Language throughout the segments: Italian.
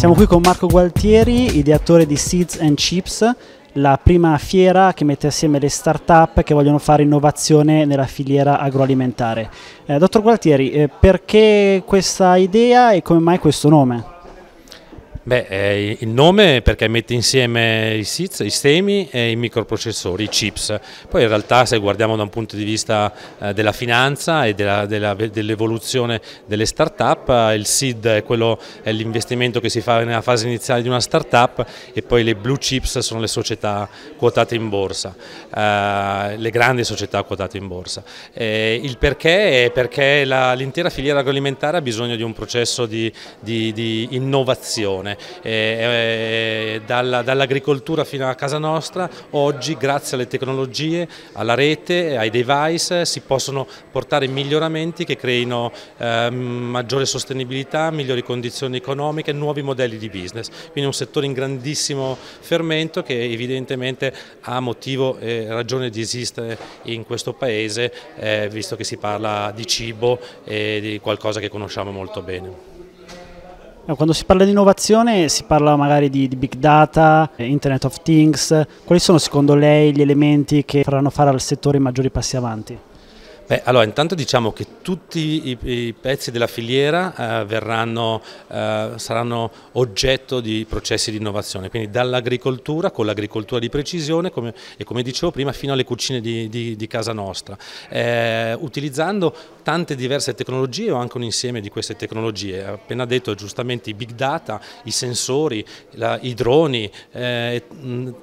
Siamo qui con Marco Gualtieri, ideatore di Seeds and Chips, la prima fiera che mette assieme le start-up che vogliono fare innovazione nella filiera agroalimentare. Eh, dottor Gualtieri, eh, perché questa idea e come mai questo nome? Beh, eh, il nome perché mette insieme i SITS, i semi e i microprocessori, i chips. Poi in realtà se guardiamo da un punto di vista eh, della finanza e dell'evoluzione dell delle start-up, eh, il SID è, è l'investimento che si fa nella fase iniziale di una start-up e poi le blue chips sono le società quotate in borsa, eh, le grandi società quotate in borsa. Eh, il perché è perché l'intera filiera agroalimentare ha bisogno di un processo di, di, di innovazione eh, dall'agricoltura fino a casa nostra, oggi grazie alle tecnologie, alla rete, ai device si possono portare miglioramenti che creino eh, maggiore sostenibilità, migliori condizioni economiche, nuovi modelli di business. Quindi un settore in grandissimo fermento che evidentemente ha motivo e ragione di esistere in questo paese, eh, visto che si parla di cibo e di qualcosa che conosciamo molto bene. Quando si parla di innovazione si parla magari di, di, big data, internet of things, quali sono secondo lei gli elementi che faranno fare al settore i maggiori passi avanti? Beh, allora, intanto diciamo che tutti i, i pezzi della filiera eh, verranno, eh, saranno oggetto di processi di innovazione, quindi dall'agricoltura, con l'agricoltura di precisione come, e come dicevo prima fino alle cucine di, di, di casa nostra, eh, utilizzando tante diverse tecnologie o anche un insieme di queste tecnologie, appena detto giustamente i big data, i sensori, la, i droni, eh,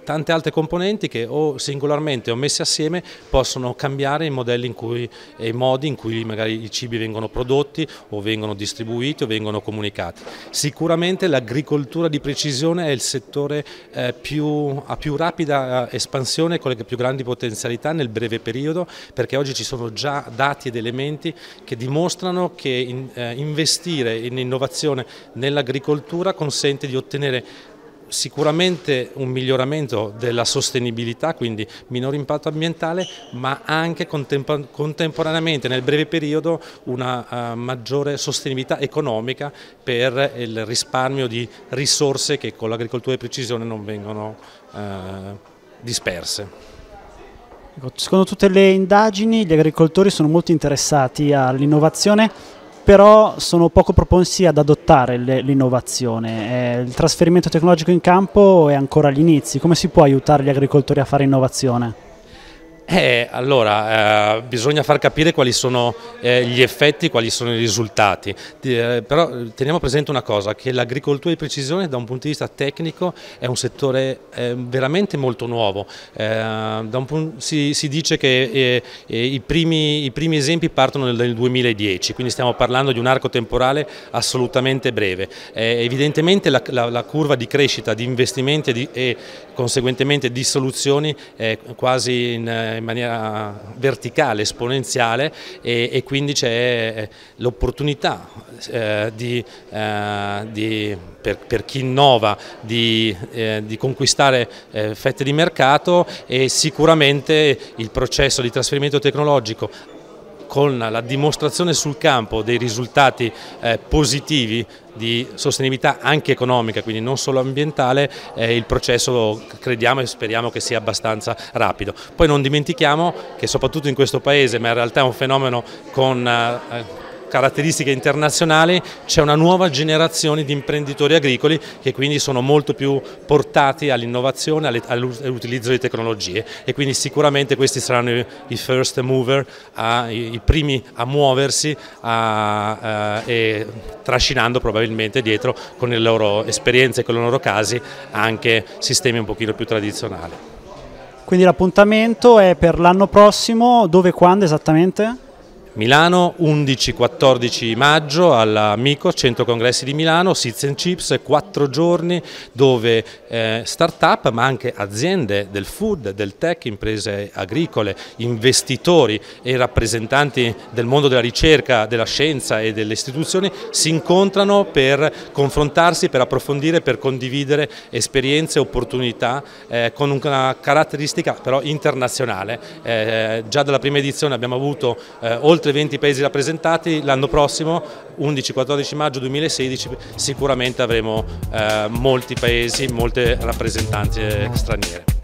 tante altre componenti che o singolarmente o messe assieme possono cambiare i modelli in cui e i modi in cui magari i cibi vengono prodotti o vengono distribuiti o vengono comunicati. Sicuramente l'agricoltura di precisione è il settore eh, più, a più rapida eh, espansione con le più grandi potenzialità nel breve periodo perché oggi ci sono già dati ed elementi che dimostrano che eh, investire in innovazione nell'agricoltura consente di ottenere sicuramente un miglioramento della sostenibilità, quindi minore impatto ambientale, ma anche contemporaneamente nel breve periodo una uh, maggiore sostenibilità economica per il risparmio di risorse che con l'agricoltura di precisione non vengono uh, disperse. Ecco, secondo tutte le indagini gli agricoltori sono molto interessati all'innovazione però sono poco propensi ad adottare l'innovazione. Eh, il trasferimento tecnologico in campo è ancora agli inizi, come si può aiutare gli agricoltori a fare innovazione? Eh, allora, eh, bisogna far capire quali sono eh, gli effetti, quali sono i risultati, eh, però teniamo presente una cosa, che l'agricoltura di precisione da un punto di vista tecnico è un settore eh, veramente molto nuovo, eh, punto, si, si, dice che i primi, i, primi, esempi partono nel, nel, 2010, quindi stiamo parlando di un arco temporale assolutamente breve, evidentemente la, la, la, curva di crescita di investimenti e, di, e conseguentemente di soluzioni è quasi in in maniera verticale, esponenziale e, e quindi c'è eh, l'opportunità eh, eh, di, per, per, chi innova di, eh, di conquistare eh, fette di mercato e sicuramente il processo di trasferimento tecnologico con la dimostrazione sul campo dei risultati eh, positivi di sostenibilità anche economica, quindi non solo ambientale, eh, il processo crediamo e speriamo che sia abbastanza rapido. Poi non dimentichiamo che soprattutto in questo paese, ma in realtà è un fenomeno con eh, caratteristiche internazionali c'è una nuova generazione di imprenditori agricoli che quindi sono molto più portati all'innovazione, all'utilizzo di tecnologie e quindi sicuramente questi saranno i first mover, a, i, primi a muoversi a, eh, e trascinando probabilmente dietro con le loro esperienze e con i loro casi anche sistemi un pochino più tradizionali. Quindi l'appuntamento è per l'anno prossimo, dove e quando esattamente? Milano 11-14 maggio alla Mico, Centro Congressi di Milano, Seeds and Chips, quattro giorni dove eh, start-up ma anche aziende del food, del tech, imprese agricole, investitori e rappresentanti del mondo della ricerca, della scienza e delle istituzioni si incontrano per confrontarsi, per approfondire, per condividere esperienze e opportunità eh, con una caratteristica però internazionale. Eh, già dalla prima edizione abbiamo avuto eh, oltre oltre 20 paesi rappresentati, l'anno prossimo 11-14 maggio 2016 sicuramente avremo eh, molti paesi, molte rappresentanze straniere.